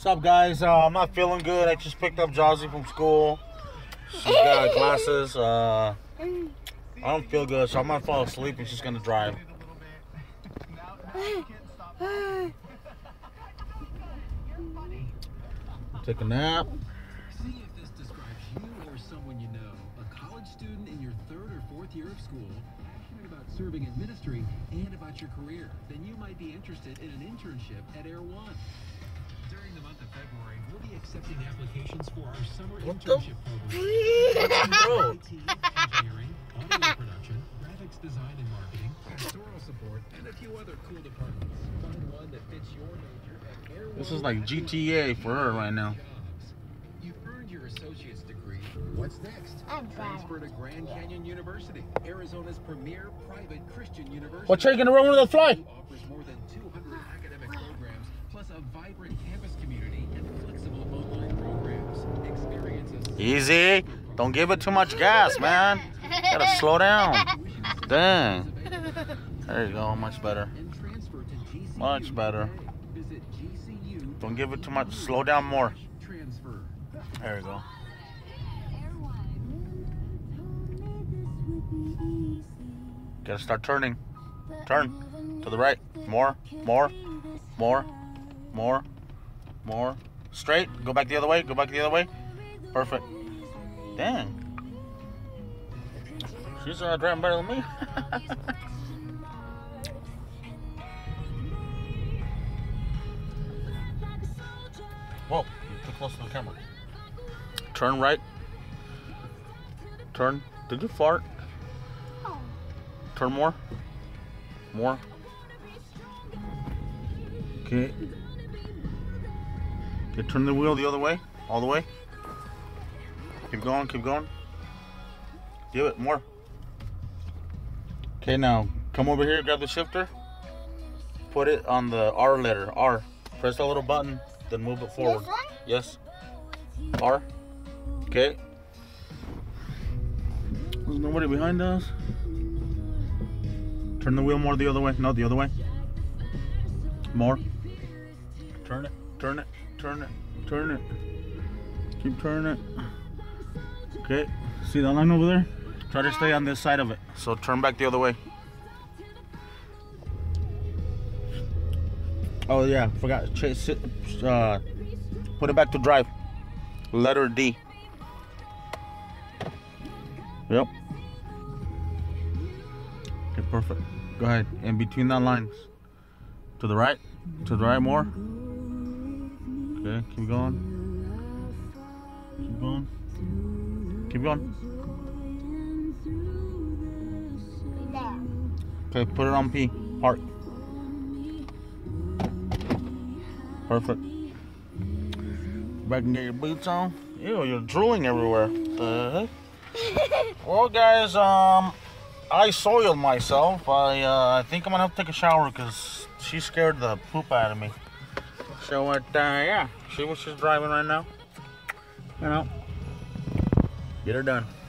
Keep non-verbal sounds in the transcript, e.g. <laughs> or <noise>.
What's up, guys? Uh, I'm not feeling good. I just picked up Jazzy from school. She's got <laughs> glasses. Uh, I don't feel good, so I'm gonna fall asleep and she's gonna drive. Take a nap. See if this describes you or someone you know. A college student in your third or fourth year of school, passionate about serving in ministry and about your career. Then you might be interested in an internship at Air One. During the month of February, we'll be accepting applications for our summer What internship program. Bro. Engineering, audio production, graphics design and marketing, pastoral support, and a few other cool departments. Find one that fits your major at Air This is like GTA for her right now. jobs. You've earned your associate's degree. What's next? I'm Transfer to Grand Canyon University, Arizona's premier private Christian university. What's taking the room with the fly? Easy. Don't give it too much gas, man. Gotta slow down. Dang. There you go. Much better. Much better. Don't give it too much. Slow down more. There you go. Gotta start turning. Turn to the right. More, more, more, more, more. Straight. Go back the other way. Go back the other way. Perfect. Dang. She's uh, driving better than me. <laughs> Whoa, you're too close to the camera. Turn right. Turn. Did you fart? Turn more. More. Okay. Okay, turn the wheel the other way. All the way. Keep going, keep going. Give it more. Okay, now come over here, grab the shifter. Put it on the R letter. R. Press that little button, then move it forward. Yes. R. Okay. There's nobody behind us. Turn the wheel more the other way. No, the other way. More. Turn it. Turn it. Turn it. Turn it. Keep turning it. Okay. See that line over there? Try to stay on this side of it. So turn back the other way. Oh yeah, forgot. Ch- sit, uh, put it back to drive. Letter D. Yep. Okay, perfect. Go ahead. In between that lines. To the right. To the right more. Okay, keep going. Keep going. Keep going. There. Okay, put it on P. Park. Perfect. Back and get your boots on. Ew, you're drooling everywhere. The heck? <laughs> well, guys, um, I soiled myself. I, uh, I think I'm gonna have to take a shower because she scared the poop out of me. So, what, uh, yeah, see what she's driving right now? You know, get her done.